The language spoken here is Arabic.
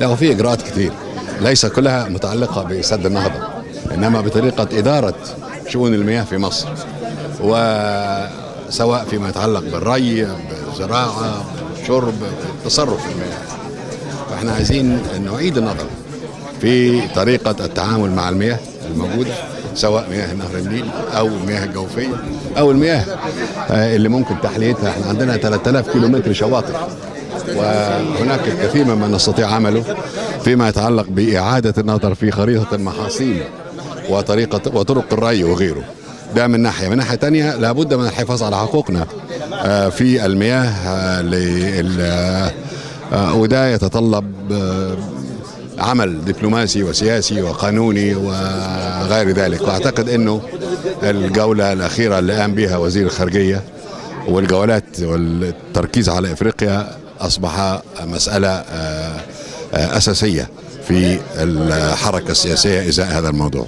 لا وفي إجراءات كثير ليس كلها متعلقة بسد النهضة إنما بطريقة إدارة شؤون المياه في مصر وسواء فيما يتعلق بالري بالزراعة بالشرب بالتصرف في المياه. فإحنا عايزين نعيد النظر في طريقة التعامل مع المياه الموجودة سواء مياه نهر النيل أو المياه الجوفية أو المياه آه، اللي ممكن تحليتها. إحنا عندنا 3000 كيلومتر شواطئ. وهناك الكثير مما نستطيع عمله فيما يتعلق بإعادة النظر في خريطة المحاصيل وطريقة وطرق الري وغيره. ده من ناحية. من ناحية تانية لابد من الحفاظ على حقوقنا آه، في المياه آه، آه، وده يتطلب عمل دبلوماسي وسياسي وقانوني وغير ذلك. وأعتقد إنه الجولة الأخيرة اللي قام بها وزير الخارجية والجولات والتركيز على إفريقيا أصبح مسألة آه، آه، أساسية في الحركة السياسية إزاء هذا الموضوع.